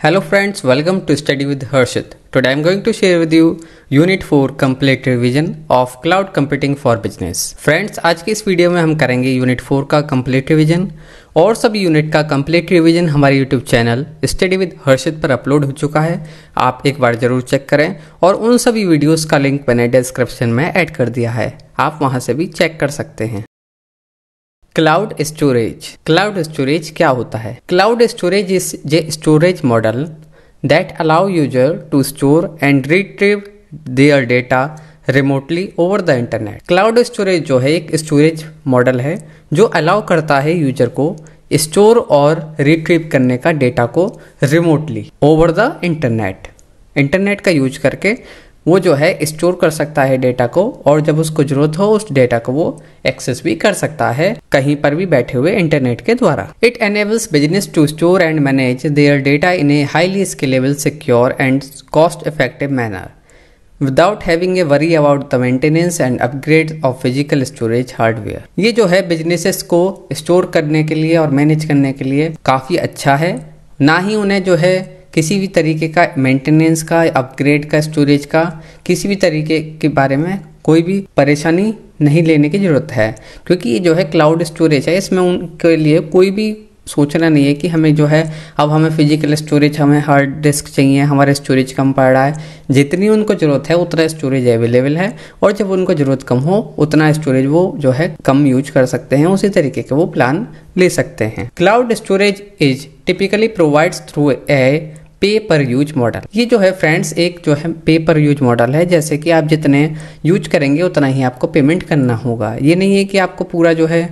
Hello friends, welcome to Study with Harshit. Today I'm going to share with you Unit 4 Complete Revision of Cloud Computing for Business. Friends, आज की इस video में हम करेंगे Unit 4 का Complete Revision और सभी यूनिट का कंप्लीट रिवीजन हमारे YouTube channel study with Harshit पर अपलोड हो चुका है आप एक बार ज़रूर चेक करें और उन सभी वीडियोस का लिंक मैंने डिस्क्रिप्शन में ऐड कर दिया है आप वहाँ से भी चेक कर सकते हैं क्लाउड स्टोरेज क्लाउड स्टोरेज क्या होता है? Cloud storage is J storage model that allow user to store and retrieve their data remotely over the internet cloud storage जो है, एक स्टोरेज मॉडल है, जो अलाउ करता है यूज़र को स्टोर और रिट्रीव करने का डेटा को remotely over the internet internet का यूज़ करके वो जो है स्टोर कर सकता है डेटा को और जब उसको ज़रूरत हो, उस डेटा को वो एक्सेस भी कर सकता है कहीं पर भी बैठे हुए इंटरनेट के द्वारा। It enables business to store and manage their data in a highly scalable secure and cost effective manner without having a worry about the maintenance and upgrade of physical storage hardware ये जो है businesses को store करने के लिए और manage करने के लिए काफ़ी अच्छा है। ना ही उन्हें जो है किसी भी तरीके का मेंटेनेंस का अपग्रेड का स्टोरेज का, किसी भी तरीके के बारे में कोई भी परेशानी नहीं लेने की ज़रूरत है। क्योंकि ये जो है क्लाउड स्टोरेज है, इसमें उनके लिए कोई भी सोचना नहीं है कि हमें जो है, अब हमें फ़िज़िकल स्टोरेज हमें हार्ड डिस्क चाहिए, हमारा स्टोरेज कम पड़ रहा है। जितनी उनको ज़रूरत है, उतना स्टोरेज अवेलेबल है। और जब उनको ज़रूरत कम हो, उतना स्टोरेज वो जो है कम यूज़ कर सकते हैं। उसी तरीके के वो प्लान ले सकते हैं। Cloud storage is typically provides through a pay per use model ये जो है फ्रेंड्स एक जो है पे पर यूज़ मॉडल है। जैसे कि आप जितने यूज़ करेंगे, उतना ही आपको पेमेंट करना होगा। ये नहीं है कि आपको पूरा जो है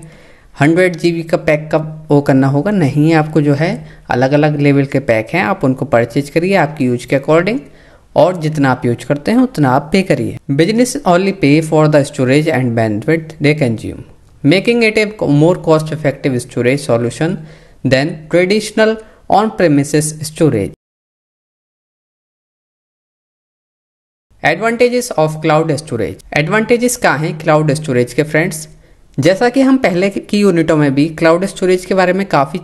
हंड्रेड जी का पैक का वो करना होगा? नहीं, आपको जो है अलग अलग लेवल के पैक हैं, आप उनको परचेज करिए, आपकी यूज़ के अकॉर्डिंग और जितना आप यूज़ करते हैं, उतना आप पे करिए। Business only pay for the storage and bandwidth they consume making it a more cost effective storage solution than traditional on premises storage advantages of cloud storage advantages क्या हैं क्लाउड स्टोरेज के friends जैसा कि हम पहले की यूनिटों में भी क्लाउड स्टोरेज के बारे में काफ़ी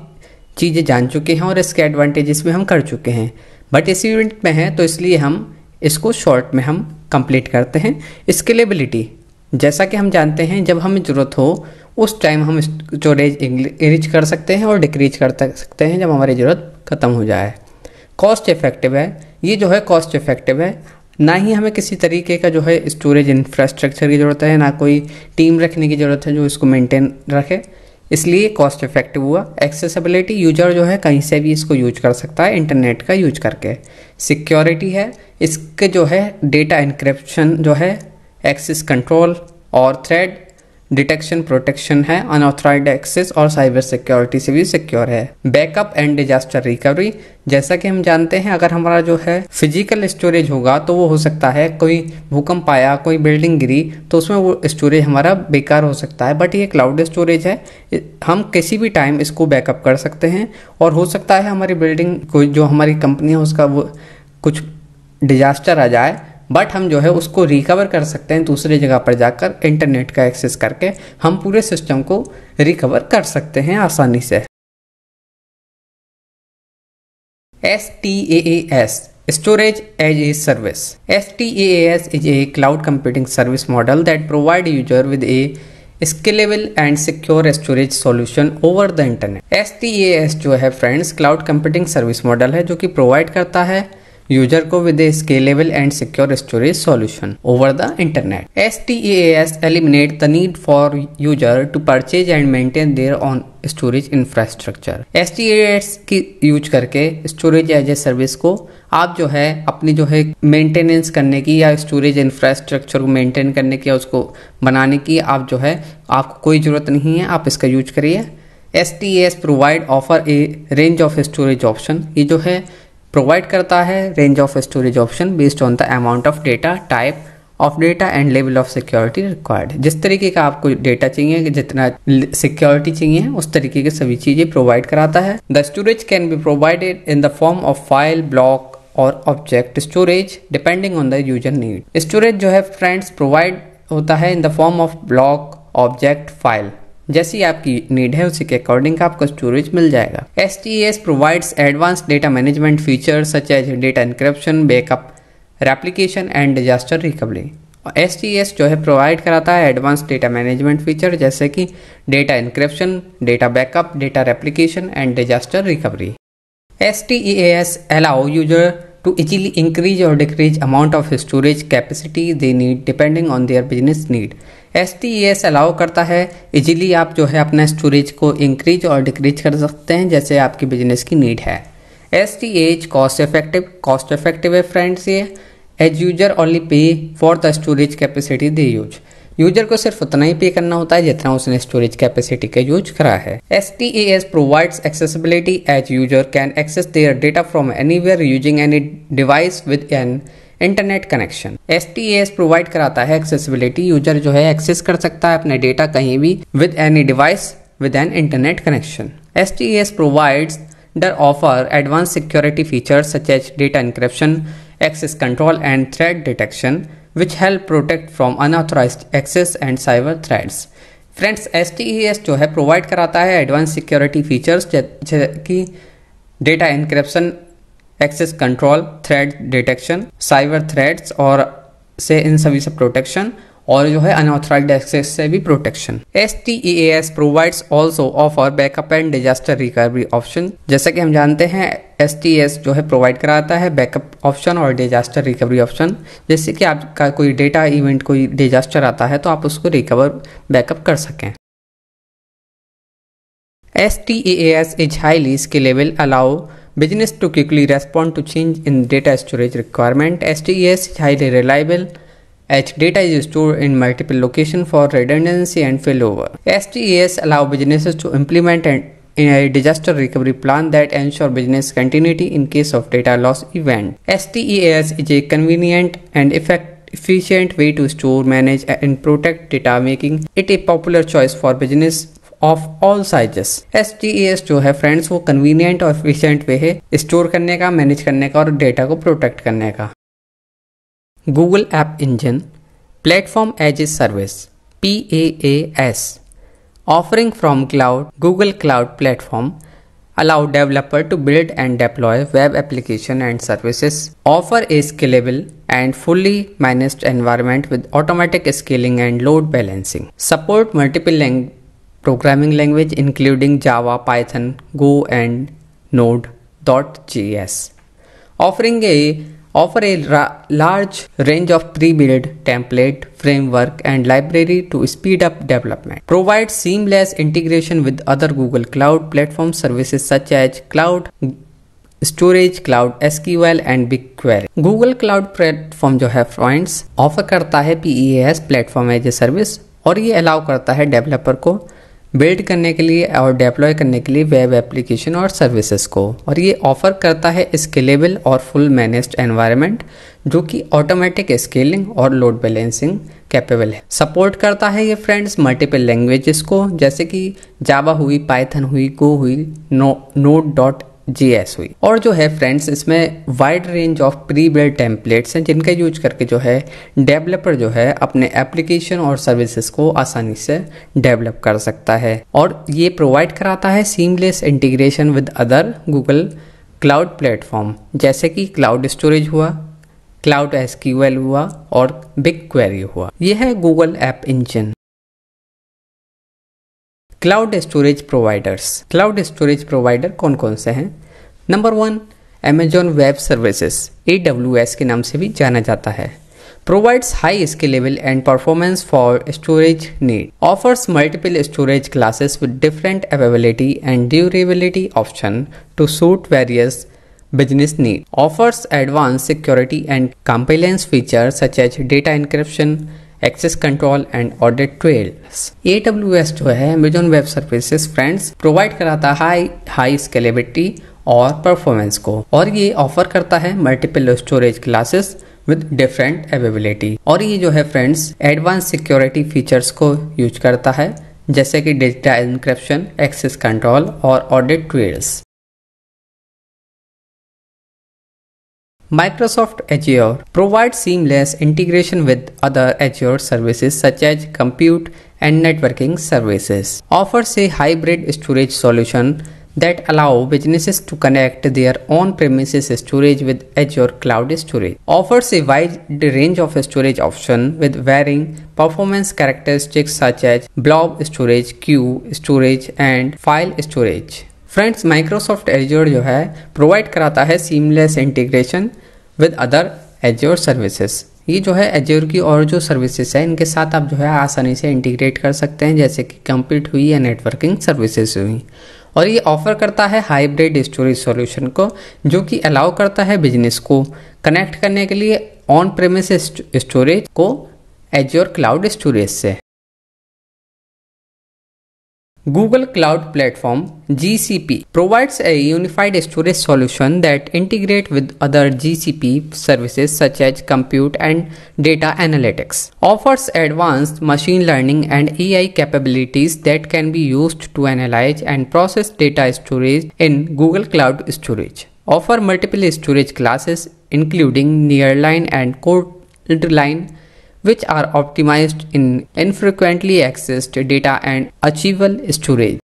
चीज़ें जान चुके हैं और इसके एडवांटेजेस भी हम कर चुके हैं। बट इस यूनिट में है तो इसलिए हम इसको शॉर्ट में हम कंप्लीट करते हैं। स्केलेबिलिटी जैसा कि हम जानते हैं, जब हमें ज़रूरत हो, उस टाइम हम स्टोरेज इंक्रीज कर सकते हैं और डिक्रीज कर सकते हैं जब हमारी ज़रूरत ख़त्म हो जाए। कॉस्ट इफ़ेक्टिव है, ये जो है कॉस्ट इफ़ेक्टिव है। ना ही हमें किसी तरीके का जो है स्टोरेज इंफ्रास्ट्रक्चर की ज़रूरत है, ना कोई टीम रखने की ज़रूरत है जो इसको मेंटेन रखे। इसलिए कॉस्ट इफ़ेक्टिव हुआ। एक्सेसिबिलिटी यूज़र जो है कहीं से भी इसको यूज़ कर सकता है इंटरनेट का यूज़ करके। सिक्योरिटी है, इसके जो है डेटा इंक्रिप्शन जो है एक्सेस कंट्रोल और थ्रेड डिटेक्शन, प्रोटेक्शन है अनऑथराइज एक्सेस और साइबर सिक्योरिटी से भी सिक्योर है। बैकअप एंड डिजास्टर रिकवरी जैसा कि हम जानते हैं, अगर हमारा जो है फ़िज़िकल स्टोरेज होगा तो वो हो सकता है कोई भूकंप आया, कोई बिल्डिंग गिरी तो उसमें वो स्टोरेज हमारा बेकार हो सकता है। बट ये क्लाउड स्टोरेज है। हम किसी भी टाइम इसको बैकअप कर सकते हैं और हो सकता है हमारी बिल्डिंग कोई जो हमारी कंपनी है, उसका वो कुछ डिजास्टर आ जाए बट हम जो है उसको रिकवर कर सकते हैं दूसरे जगह पर जाकर इंटरनेट का एक्सेस करके। हम पूरे सिस्टम को रिकवर कर सकते हैं आसानी से। S T A S storage as a service S T A S is a cloud computing service model that provide user with a scalable and secure storage solution over the internet S T S जो है friends cloud computing service model है जो कि provide करता है user को with a scalable and secure storage solution over the internet S T S eliminate the need for user to purchase and maintain their own storage infrastructure S T S की use करके storage as a service को आप जो है अपनी जो है maintenance करने की या स्टोरेज इंफ्रास्ट्रक्चर को मेंटेन करने की या उसको बनाने की आप जो है आपको कोई ज़रूरत नहीं है, आप इसका यूज़ करिए। S T S provide offer a range of storage option ये जो है प्रोवाइड करता है range of storage option based on the amount of data type of data and level of security required जिस तरीके का आपको डेटा चाहिए, जितना सिक्योरिटी चाहिए, उस तरीके के सभी चीज़ें प्रोवाइड कराता है। The storage can be provided in the form of file block और object storage depending on the user need storage जो है फ्रेंड्स प्रोवाइड होता है in the form of block object file जैसी आपकी नीड है, उसी के अकॉर्डिंग आपको स्टोरेज मिल जाएगा। S T S provides advance data management feature such as data encryption backup replication and disaster recovery S T S जो है प्रोवाइड कराता है एडवांस डेटा मैनेजमेंट फीचर जैसे कि data encryption data backup data replication and disaster recovery S T E S allow user to easily increase or decrease amount of storage capacity they need depending on their business need. S T S allow करता है। Easily आप जो है अपना storage को increase और decrease कर सकते हैं, जैसे आपकी बिज़नेस की नीड है। S T H cost effective cost effective है फ्रेंड्स ये। As user only pay for the storage capacity they use user को सिर्फ़ उतना ही पे करना होता है जितना उसने स्टोरेज कैपेसिटी का यूज़ करा है। S T A S provides accessibility as user can access their data from anywhere using any device with an internet connection. S T S provide कराता है एक्सेसिबिलिटी। यूज़र जो है एक्सेस कर सकता है अपने डेटा कहीं भी with any device with an internet connection S T S provides the offer advance security features such as data encryption access control and threat detection which help protect from unauthorized access and cyber threats. Friends S जो है provide कराता है advance security features कि data encryption access control threat detection cyber threats और से इन सभी से protection और जो है अनऑथराइज एक्सेस से भी protection S T E S provides also offer backup and disaster recovery option जैसा कि हम जानते हैं एस टी एस जो है प्रोवाइड कराता है बैकअप ऑप्शन और डिजास्टर रिकवरी ऑप्शन जैसे कि आपका कोई डेटा इवेंट कोई डिजास्टर आता है तो आप उसको रिकवर बैकअप कर सकें। S T E S is highly scalable allow business to quickly respond to change in data storage requirement. STES is highly reliable as data is stored in multiple locations for redundancy and failover. STES allow businesses to implement an a disaster recovery plan that ensure business continuity in case of data loss event. STES is a convenient and efficient way to store, manage and protect data making it a popular choice for business of all sizes S T S जो है friends वो convenient और efficient वे है store करने का manage करने का और डेटा को प्रोटेक्ट करने का। Google app engine platform as a service P A S offering from cloud Google cloud platform allow developer to build and deploy web application and services offer a scalable and fully manage environment with automatic scaling and load balancing support multiple language programming language including Java Python Go and Node dot J S offering a offer a large range of pre build template framework and library to speed up development provide seamless integration with other Google cloud platform service such as cloud storage cloud S Q and big query Google cloud platform जो है friends offer करता है P E S platform as a service और ये allow करता है developer को build करने के लिए और डिप्लॉय करने के लिए वेब एप्लीकेशन और सर्विसेज़ को। और ये ऑफ़र करता है स्केलेबल और फुल मैनेज्ड एनवायरनमेंट जो कि ऑटोमेटिक स्केलिंग और लोड बैलेंसिंग कैपेबल है। सपोर्ट करता है ये फ्रेंड्स मल्टीपल लैंग्वेजेस को, जैसे कि जावा हुई पाइथन हुई गो हुई नो नोट डॉट जीएस हुई। और जो है फ्रेंड्स इसमें wide range of pre build templates हैं, जिनका यूज़ करके जो है डेवलपर जो है अपने एप्लीकेशन और सर्विसेज़ को आसानी से डेवलप कर सकता है। और ये प्रोवाइड कराता है seamless integration with other Google cloud platform जैसे कि क्लाउड स्टोरेज हुआ क्लाउड एसक्यूएल हुआ और बिग क्वेरी हुआ। यह है Google app engine cloud storage providers cloud storage provider कौन कौन से हैं? Number one Amazon web services A के नाम से भी जाना जाता है। Provides high scalable and performance for storage need offers multiple storage classes with different availability and durability option to suit various business need offers advance security and compliance feature such as data encryption access control and audit trails. ए जो है Amazon web services friends provide कराता है high high scalability और performance को। और ये offer करता है multiple storage classes with different availability और ये जो है फ्रेंड्स एडवांस सिक्योरिटी फीचर्स को यूज़ करता है, जैसे कि डिजिटल इंक्रिप्शन एक्सेस कंट्रोल और audit trails Microsoft Azure provides seamless integration with other Azure services such as compute and networking services. Offers a hybrid storage solution that allow businesses to connect their on-premises storage with Azure Cloud Storage. Offers a wide range of storage options with varying performance characteristics such as blob storage, queue storage and file storage. Friends Microsoft Azure जो है provide कराता है seamless integration with other Azure services ये जो है azure की और जो सर्विसेज़ है, इनके साथ आप जो है आसानी से इंटीग्रेट कर सकते हैं, जैसे कि कंप्यूट हुई या नेटवर्किंग सर्विसेज़ हुई। और ये ऑफ़र करता है हाइब्रिड स्टोरेज सॉल्यूशन को, जो कि अलाउ करता है बिज़नेस को कनेक्ट करने के लिए ऑन प्रेमिस स्टोरेज को एज्योर क्लाउड स्टोरेज से। Google Cloud Platform GCP provides a unified storage solution that integrates with other GCP services such as compute and data analytics. Offers advanced machine learning and AI capabilities that can be used to analyze and process data storage in Google Cloud Storage. Offer multiple storage classes including nearline and cold line which are optimized in infrequently accessed data and achievable storage.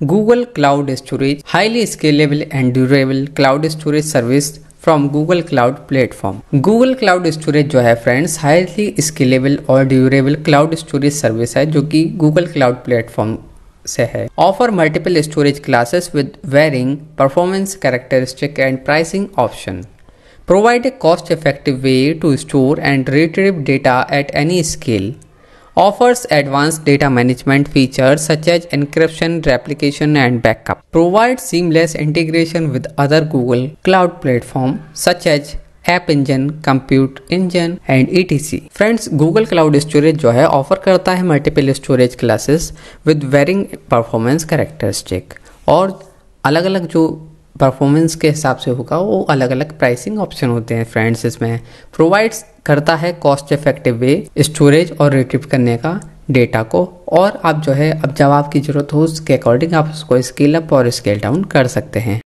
Google Cloud Storage, highly scalable and durable cloud storage service from Google cloud platform Google cloud storage जो है friends highly scalable और durable cloud storage service है जो कि Google cloud platform से है। Offer multiple storage classes with varying performance characteristic and pricing option Provide a cost-effective way to store and retrieve data at any scale. Offers advanced data management features such as encryption, replication and backup. Provides seamless integration with other Google Cloud platforms such as app engine compute engine and E friends Google cloud storage जो है offer करता है multiple storage classes with varying performance characteristic और अलग अलग जो performance के हिसाब से होगा, वो अलग अलग प्राइसिंग ऑप्शन होते हैं फ्रेंड्स इसमें। प्रोवाइड्स करता है कॉस्ट इफ़ेक्टिव वे स्टोरेज और रिट्रीव करने का डेटा को। और आप जो है, अब जब आपकी ज़रूरत हो, उसके अकॉर्डिंग आप उसको स्केल अप और स्केल डाउन कर सकते हैं।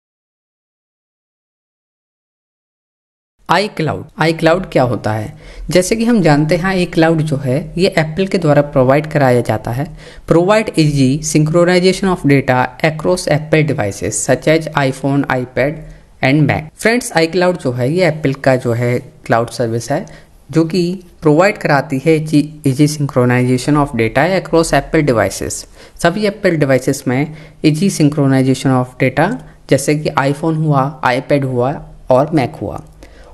आई क्लाउड आई क्लाउड क्या होता है? जैसे कि हम जानते हैं आई क्लाउड जो है, ये एप्पल के द्वारा प्रोवाइड कराया जाता है। Provide easy synchronization of data across Apple devices such as iPhone iPad and Mac friends iCloud जो है, ये एप्पल का जो है क्लाउड सर्विस है, जो कि प्रोवाइड कराती है easy synchronization of data across Apple devices सभी एप्पल डिवाइसेस में इजी सिंक्रोनाइजेशन ऑफ़ डेटा जैसे कि आईफोन हुआ आईपैड हुआ और मैक हुआ।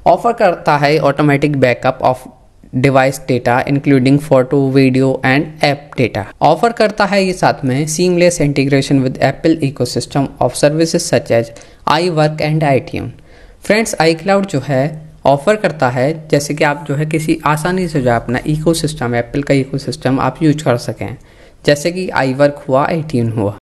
ऑफ़र करता है automatic backup of device data including photo video and app data offer करता है ये साथ में seamless integration with Apple ecosystem of services such as iWork and iTune friends iCloud जो है ऑफ़र करता है जैसे कि आप जो है किसी आसानी से जो है अपना इको सिस्टम एप्पल का इको सिस्टम आप यूज़ कर सकें। जैसे कि आई वर्क हुआ आई ट्यून हुआ।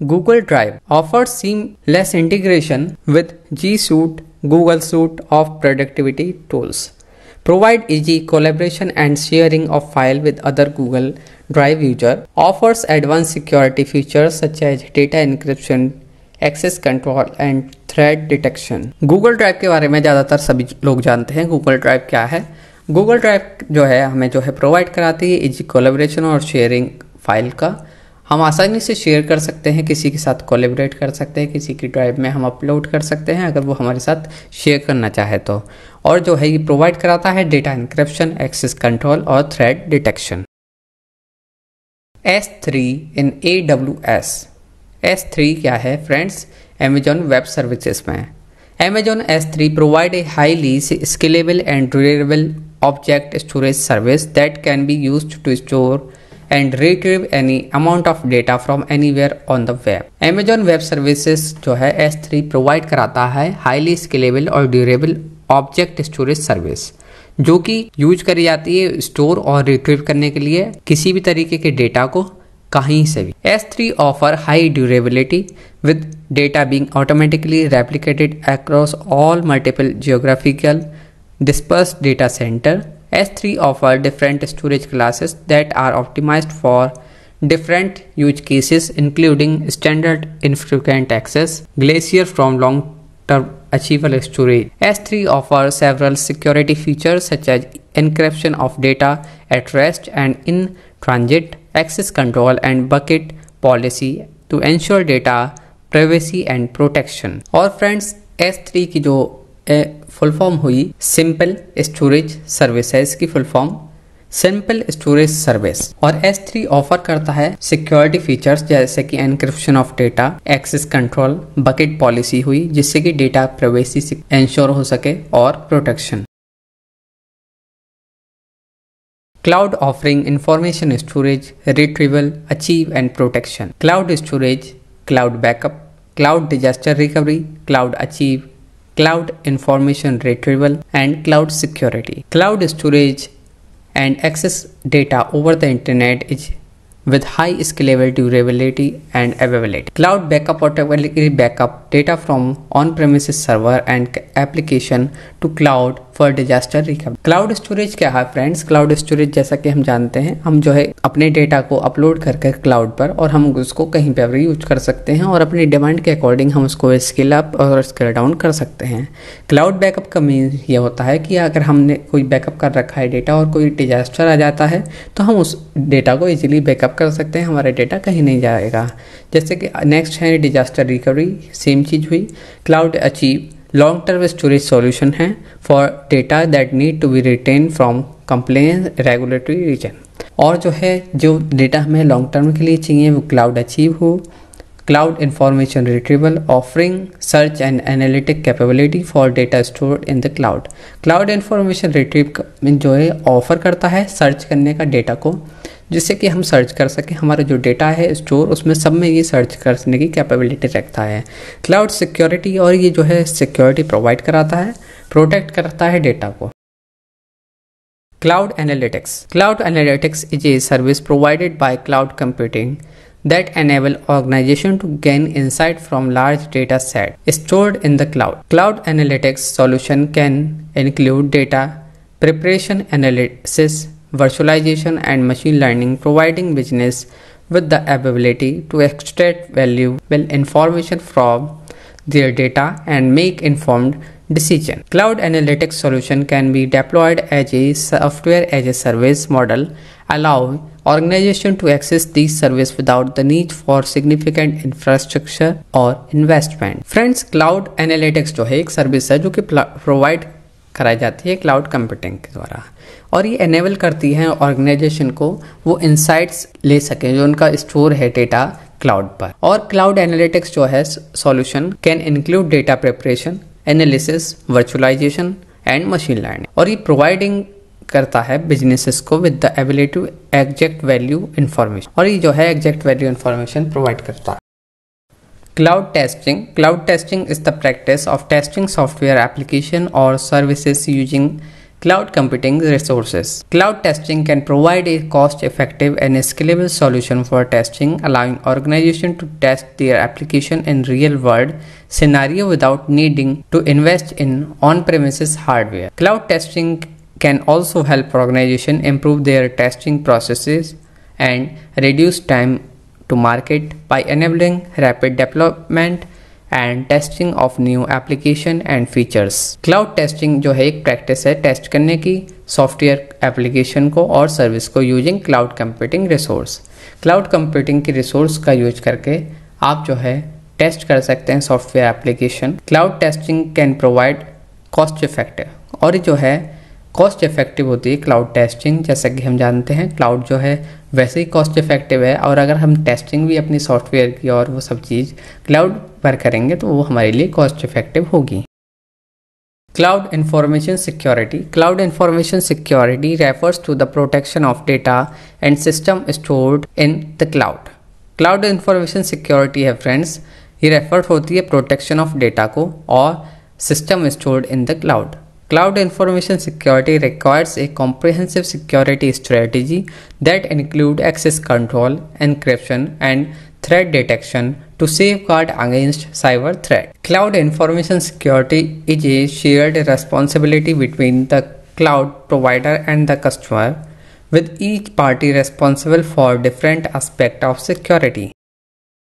Google Drive offers seamless integration with G Suite Google Suite of productivity tools. Provide easy collaboration and sharing of file with other Google Drive user. Offers advanced security features such as data encryption, access control and threat detection Google drive के बारे में ज़्यादातर सभी लोग जानते हैं Google drive क्या है गूगल ड्राइव जो है हमें जो है प्रोवाइड कराती है इजी कोलेब्रेशन और शेयरिंग फ़ाइल का हम आसानी से शेयर कर सकते हैं, किसी के साथ कोलेबरेट कर सकते हैं, किसी की ड्राइव में हम अपलोड कर सकते हैं, अगर वो हमारे साथ शेयर करना चाहे तो। और जो है, ये प्रोवाइड कराता है डेटा इंक्रिप्शन एक्सेस कंट्रोल और threat detection S three in A W S S three क्या है फ्रेंड्स अमेजोन वेब सर्विसेज़ में। S three provide a highly scalable and durable object storage service that can be use to store and retrieve any amount of data from anywhere on the web. Amazon Web Services जो है S3 provide कराता है highly scalable और durable object storage service जो कि use करी जाती है स्टोर और रिट्रीव करने के लिए किसी भी तरीके के डेटा को कहीं से भी S3 offer high durability with data being automatically replicated across all multiple geographical disperse data center S3 offer different storage classes that are optimized for different use cases including standard infrequent access, Glacier from long-term achievable storage. S3 offers several security features such as encryption of data, at rest and in transit, access control and bucket policy to ensure data privacy and protection. और friends S3 की जो full form हुई simple storage services की full form. Simple storage service. और S3 offer करता है security features जैसे कि encryption of data access control bucket policy हुई, जिससे कि डेटा प्राइवेसी इंश्योर हो सके और protection cloud offering information storage retrieval archive and protection cloud storage cloud backup cloud disaster recovery cloud archive cloud information retrieval and cloud security cloud storage and access data over the internet is with high scalable durability and availability. Cloud backup or automatically backup data from on-premises server and application to cloud for disaster recovery cloud storage क्या है friends cloud storage जैसा कि हम जानते हैं, हम जो है अपने डेटा को अपलोड करके क्लाउड पर और हम उसको कहीं पर भी यूज़ कर सकते हैं और अपनी डिमांड के अकॉर्डिंग हम उसको स्केल अप और स्केल डाउन कर सकते हैं। क्लाउड बैकअप का मीन ये होता है कि अगर हमने कोई बैकअप कर रखा है डेटा और कोई डिजास्टर आ जाता है तो हम उस डेटा को इजीली बैकअप कर सकते हैं, हमारा डेटा कहीं नहीं जाएगा। जैसे कि नेक्स्ट है डिजास्टर रिकवरी सेम चीज़ हुई। Cloud archive long term storage solution है for data that need to be retain from compliance regulatory reason और जो है, जो डेटा हमें लॉन्ग टर्म के लिए चाहिए, वो क्लाउड अचीव हो। Cloud information retrieval offering search and analytic capability for data store in the cloud cloud information retrieve जो है ऑफ़र करता है सर्च करने का डेटा को। जिससे कि हम सर्च कर सकें हमारा जो डेटा है स्टोर उसमें सब में ये सर्च करने की कैपेबिलिटी रखता है। क्लाउड सिक्योरिटी और ये जो है सिक्योरिटी प्रोवाइड कराता है प्रोटेक्ट करता है डेटा को। Cloud analytics cloud analytics is a service provided by cloud computing that enable organization to gain insight from large data set stored in the cloud. Cloud analytics solution can include data preparation analysis, virtualization and machine learning providing business with the ability to extract valuable information from their data and make informed decision. Cloud analytics solution can be deployed as a software as a service model allowing organization to access these service without the need for significant infrastructure or investment. Friends, cloud analytics जो है एक service है जो कि provide कराई जाती है cloud computing के द्वारा और ये एनेबल करती है ऑर्गेनाइजेशन को, वो इंसाइट्स ले सके, जो उनका स्टोर है डेटा क्लाउड पर। और क्लाउड एनालिटिक्स जो है solution can include data preparation analysis virtualization and machine learning और ये प्रोवाइडिंग करता है बिजनेसेस को with the ability extract value information और ये जो है एग्जैक्ट वैल्यू इन्फॉर्मेशन प्रोवाइड करता है। Cloud testing cloud testing is the practice of testing software application और services using Cloud computing resources. Cloud testing can provide a cost-effective and scalable solution for testing, allowing organizations to test their application in real-world scenario without needing to invest in on-premises hardware. Cloud testing can also help organization improve their testing processes and reduce time to market by enabling rapid development and testing of new application and features cloud testing जो है एक practice है test करने की software application को और service को using cloud computing resource cloud computing की रिसोर्स का यूज़ करके आप जो है टेस्ट कर सकते हैं software application cloud testing can provide cost effective और जो है कॉस्ट इफ़ेक्टिव होती है क्लाउड टेस्टिंग जैसा कि हम जानते हैं क्लाउड जो है वैसे ही कॉस्ट इफ़ेक्टिव है और अगर हम टेस्टिंग भी अपनी सॉफ्टवेयर की और वो सब चीज़ क्लाउड पर करेंगे तो वो हमारे लिए कॉस्ट इफ़ेक्टिव होगी। Cloud information security cloud information security refers to the protection of data and system stored in the cloud cloud information security है फ्रेंड्स ये रेफर होती है प्रोटेक्शन ऑफ़ डेटा को और system stored in the cloud Cloud information security requires a comprehensive security strategy that include access control, encryption, and threat detection to safeguard against cyber threat. Cloud information security is a shared responsibility between the cloud provider and the customer, with each party responsible for different aspects of security.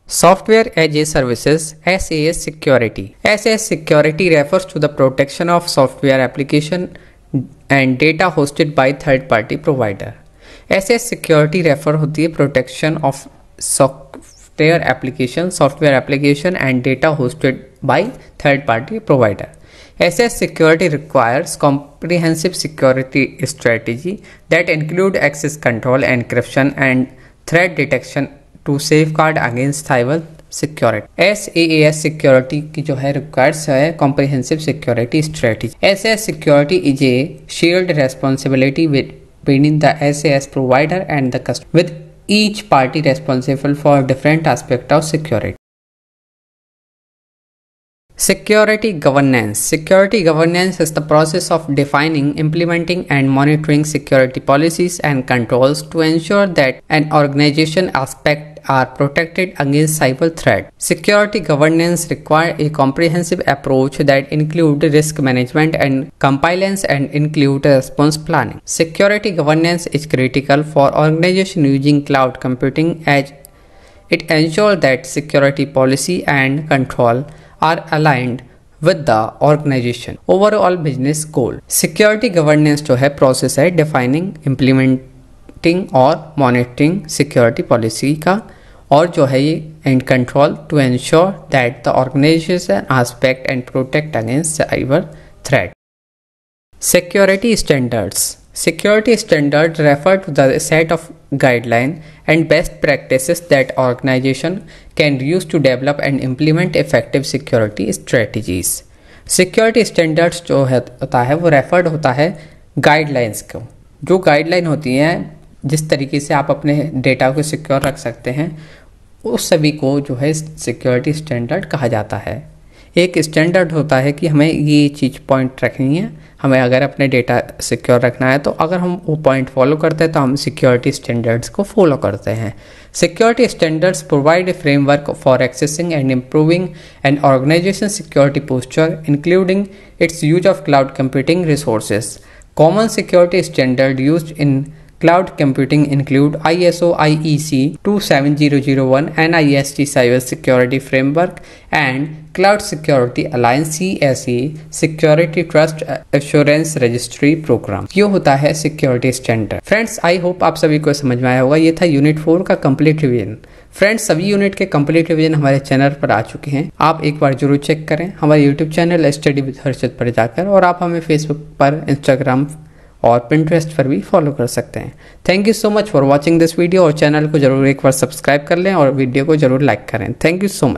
Software as a Services SAS Security SAS Security refers to the protection of software application and data hosted by third party provider ऐसे security refer होती है protection of software application software application and data hosted by third party provider SS security requires comprehensive security strategy that include access control, encryption and threat detection to safeguard against cyber security S A S security की जो है requires है comprehensive security strategy S S security is a shared responsibility between the SAS provider and the customer with each party responsible for different aspect of security. Security governance. Security governance is the process of defining, implementing and monitoring security policies and controls to ensure that an organization aspect are protected against cyber threat. Security governance require a comprehensive approach that include risk management and compliance and include response planning. Security governance is critical for organization using cloud computing as it ensures that security policy and control are aligned with the organization overall business goal security governance जो है process है defining implementing और monitoring security policy का और जो है ये and control to ensure that the organization aspect and protect against cyber threat security standards security standard refer to the set of guideline and best practices that organization can use to develop and implement effective security strategies security standards जो है, होता है, वो referred होता है guidelines को। जो guideline होती हैं, जिस तरीके से आप अपने डेटा को सिक्योर रख सकते हैं उस सभी को जो है सिक्योरिटी स्टैंडर्ड कहा जाता है। एक स्टैंडर्ड होता है कि हमें ये चीज़ पॉइंट रखनी है, हमें अगर अपने डेटा सिक्योर रखना है तो अगर हम वो पॉइंट फॉलो करते हैं तो हम सिक्योरिटी स्टैंडर्ड्स को फॉलो करते हैं। Security standards provide a framework for accessing and improving and organization security posture including its use of cloud computing resources common security standard use in Cloud computing include ISO IEC 27001 NIST Cyber Security Framework, and Cloud Security Alliance CSE Security Trust Assurance Registry Program. ये होता है security standard friends I hope आप सभी को समझ में आया होगा, ये था यूनिट फोर का कंप्लीट रिवीजन फ्रेंड्स सभी यूनिट के कंप्लीट रिवीजन हमारे चैनल पर आ चुके हैं. आप एक बार ज़रूर चेक करें. हमारे YouTube channel study with Harshad पर जाकर और आप हमें फेसबुक पर इंस्टाग्राम और पिंट्रेस्ट पर भी फॉलो कर सकते हैं। Thank you so much for watching this video और चैनल को ज़रूर एक बार सब्सक्राइब कर लें और वीडियो को ज़रूर लाइक करें। Thank you so much